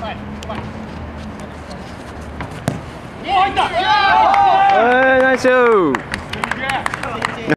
Hey, nice job.